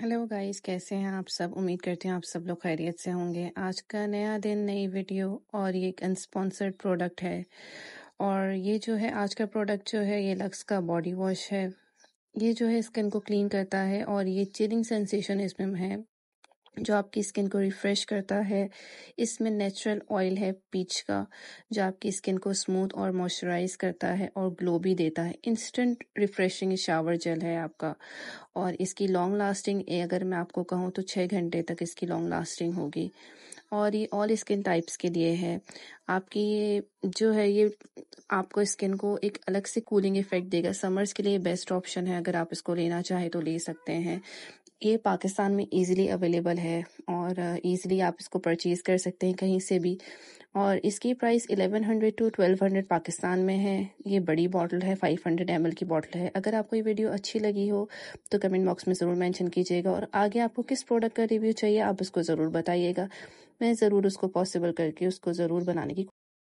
Hello guys कैसे हैं आप सब? उम्मीद करते हैं आप सब लोग खैरियत से होंगे। आज का नया दिन, नई वीडियो और ये एक अनस्पॉन्सर्ड प्रोडक्ट है। और ये जो है, आज का प्रोडक्ट जो है, ये लक्स का बॉडी वॉश है। ये जो है स्किन को क्लीन करता है और ये चिलिंग सेंसेशन इसमें है। जो आपकी स्किन को रिफ्रेश करता है, इसमें नेचुरल ऑयल है पीच का, जो आपकी स्किन को स्मूथ और मॉइस्चराइज करता है और ग्लो भी देता है। इंस्टेंट रिफ्रेशिंग शावर जेल है आपका। और इसकी लॉन्ग लास्टिंग अगर मैं आपको कहूँ तो छः घंटे तक इसकी लॉन्ग लास्टिंग होगी। और ये ऑल स्किन टाइप्स के लिए है। आपकी ये जो है ये, आपको स्किन को एक अलग से कूलिंग इफ़ेक्ट देगा। समर्स के लिए बेस्ट ऑप्शन है, अगर आप इसको लेना चाहें तो ले सकते हैं। ये पाकिस्तान में इजीली अवेलेबल है और इजीली आप इसको परचेज कर सकते हैं कहीं से भी। और इसकी प्राइस 1100 टू 1200 पाकिस्तान में है। ये बड़ी बॉटल है 500 एम की बॉटल है। अगर आपको ये वीडियो अच्छी लगी हो तो कमेंट बॉक्स में ज़रूर मेंशन कीजिएगा और आगे आपको किस प्रोडक्ट का रिव्यू चाहिए, आप उसको ज़रूर बताइएगा। मैं ज़रूर उसको पॉसिबल करके उसको ज़रूर बनाने की